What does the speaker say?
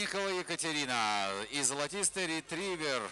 Резникова Екатерина и золотистый ретривер.